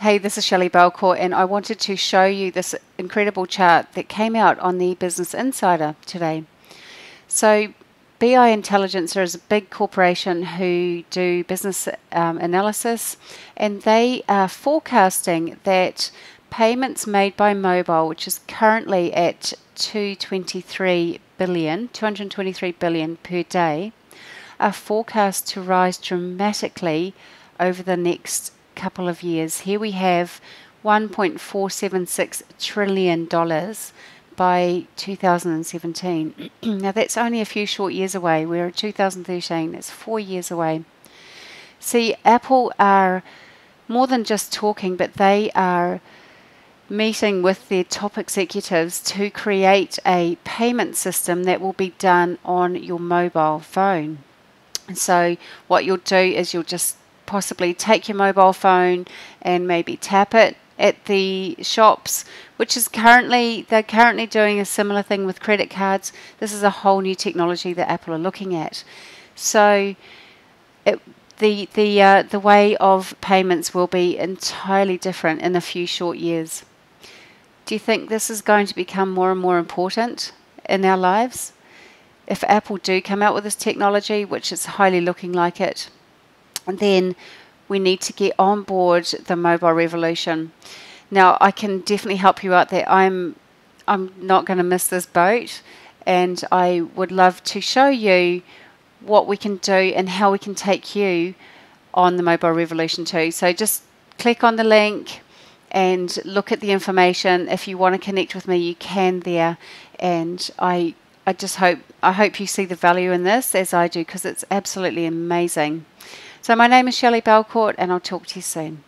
Hey, this is Shelley Belcourt, and I wanted to show you this incredible chart that came out on the Business Insider today. So, BI Intelligence is a big corporation who do business um, analysis, and they are forecasting that payments made by mobile, which is currently at 223 billion, 223 billion per day, are forecast to rise dramatically over the next couple of years. Here we have $1.476 trillion by 2017. now that's only a few short years away. We're in 2013, it's four years away. See, Apple are more than just talking, but they are meeting with their top executives to create a payment system that will be done on your mobile phone. And so, what you'll do is you'll just possibly take your mobile phone and maybe tap it at the shops, which is currently they're currently doing a similar thing with credit cards. This is a whole new technology that Apple are looking at. So, it, the the uh, the way of payments will be entirely different in a few short years. Do you think this is going to become more and more important in our lives? If Apple do come out with this technology, which is highly looking like it, then we need to get on board the mobile revolution. Now, I can definitely help you out there. I'm I'm not going to miss this boat, and I would love to show you what we can do and how we can take you on the mobile revolution too. So just click on the link and look at the information. If you want to connect with me, you can there. And I I just hope I hope you see the value in this as I do because it's absolutely amazing. So my name is Shelley Belcourt, and I'll talk to you soon.